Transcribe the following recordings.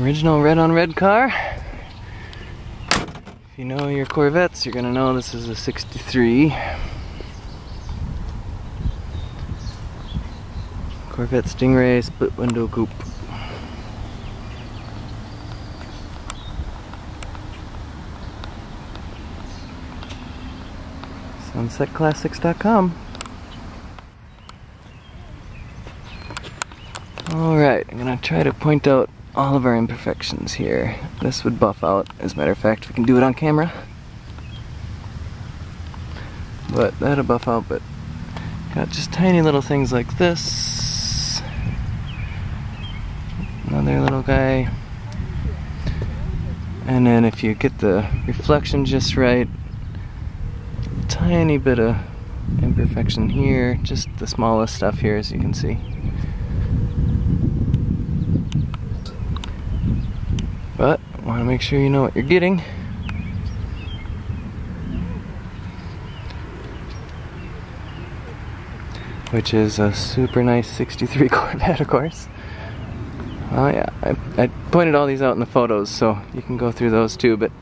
Original red on red car. If you know your Corvettes, you're gonna know this is a 63. Corvette Stingray split window coupe. SunsetClassics.com. Alright, I'm gonna try to point out all of our imperfections here. This would buff out, as a matter of fact, we can do it on camera. But that'll buff out, but got just tiny little things like this. Another little guy. And then if you get the reflection just right, tiny bit of imperfection here, just the smallest stuff here as you can see. But want to make sure you know what you're getting. Which is a super nice 63 Corvette, of course. Oh yeah, I, I pointed all these out in the photos, so you can go through those too, but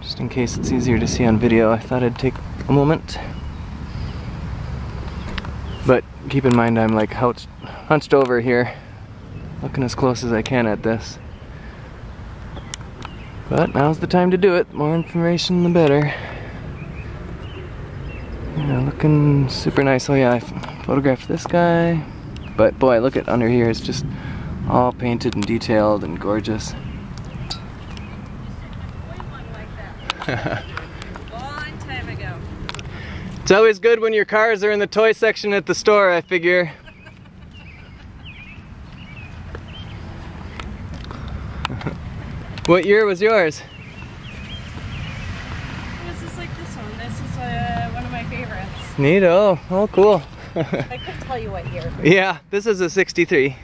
just in case it's easier to see on video, I thought I'd take a moment. But keep in mind I'm like hunched over here, looking as close as I can at this. But now's the time to do it. More information, the better. Yeah, looking super nice. Oh yeah, I photographed this guy. But boy, look at under here. It's just all painted and detailed and gorgeous. It's always good when your cars are in the toy section at the store, I figure. What year was yours? This is like this one. This is uh, one of my favorites. Neat. Oh, oh cool. I couldn't tell you what year. Yeah, this is a 63.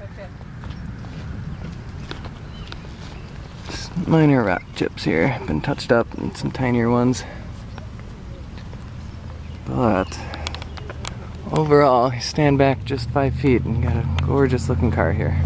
Okay. Minor rock chips here, been touched up and some tinier ones. But overall, you stand back just five feet and you got a gorgeous looking car here.